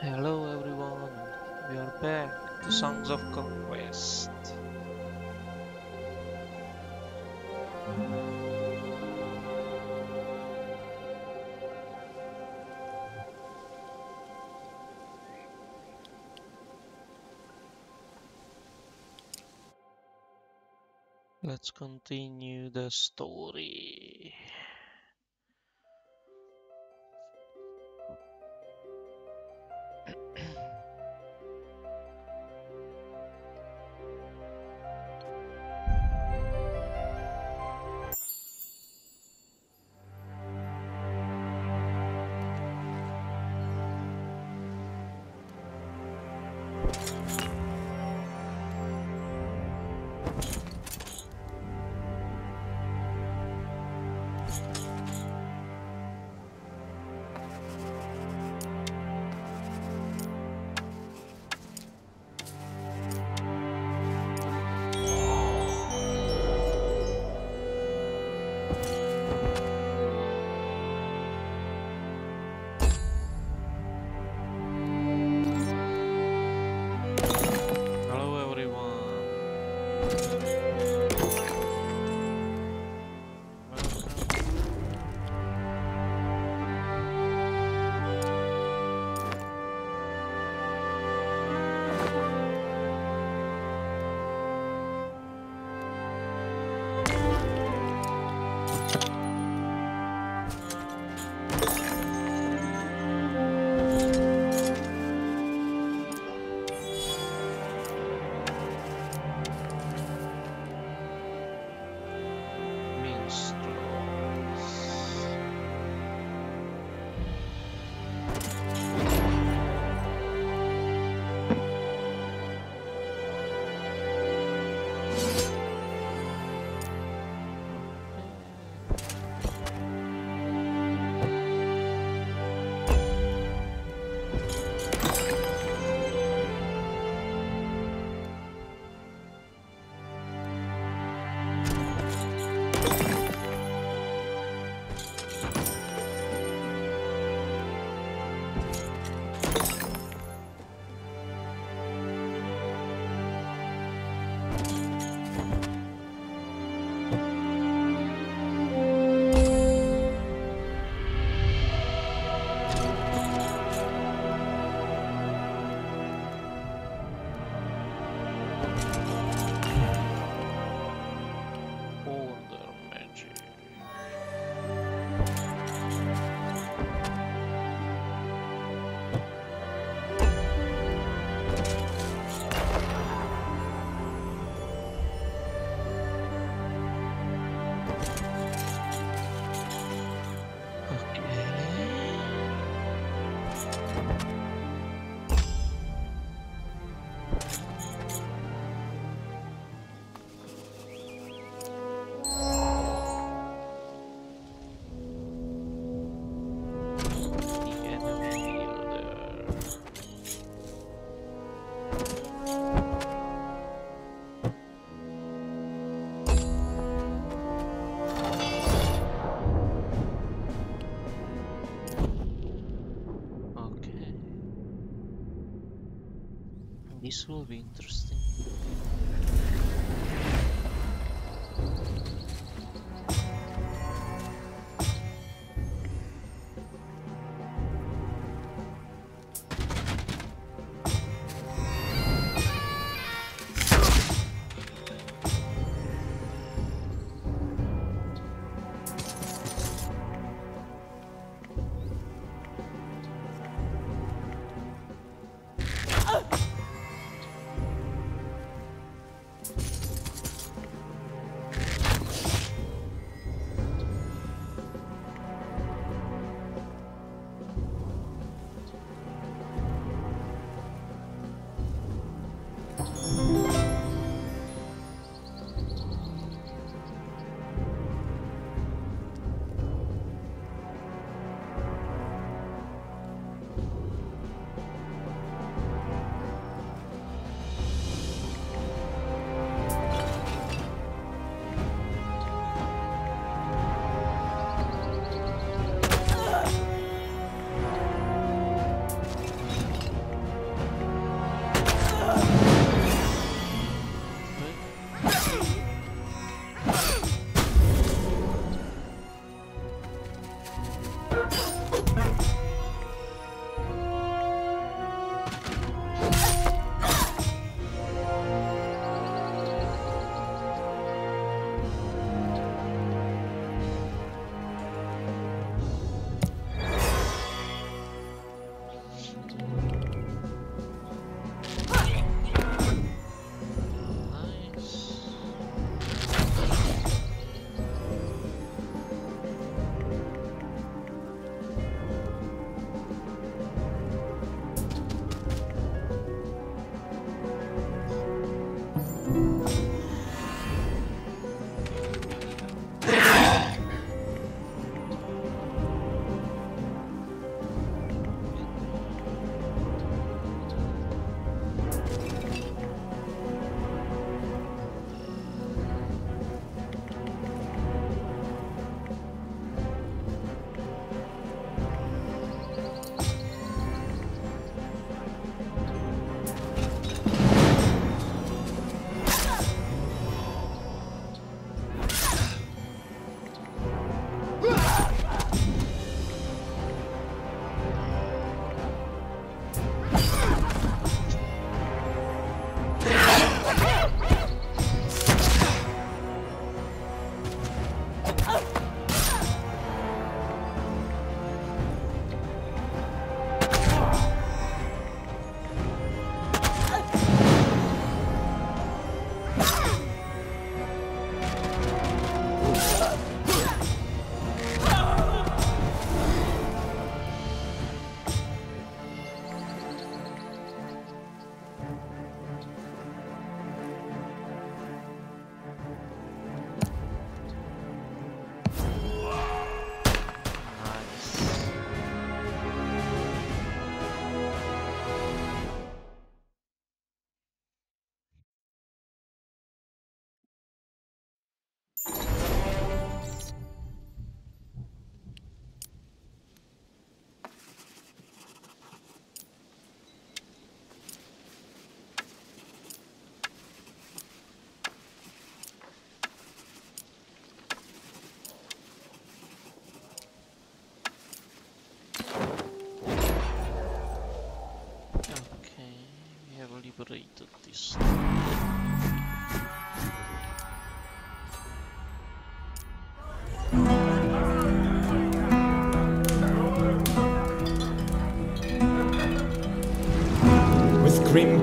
Hello everyone, we are back to Songs of Conquest. Let's continue the story. This will be interesting.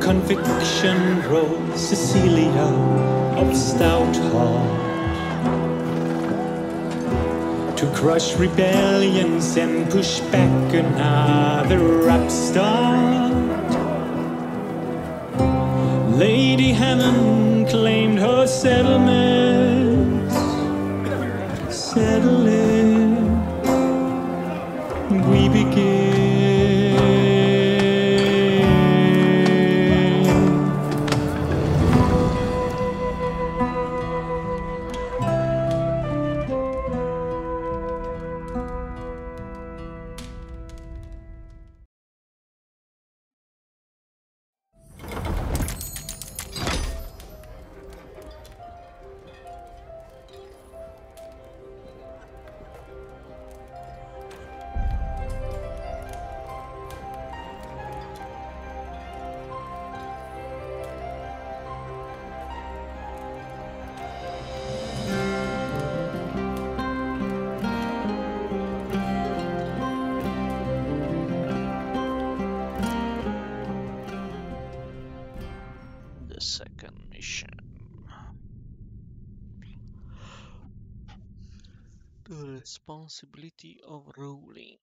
Conviction rose Cecilia of stout heart to crush rebellions and push back another upstart. Lady Hammond claimed her settlements. Settle it. We begin. The responsibility of ruling.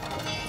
The launcherets.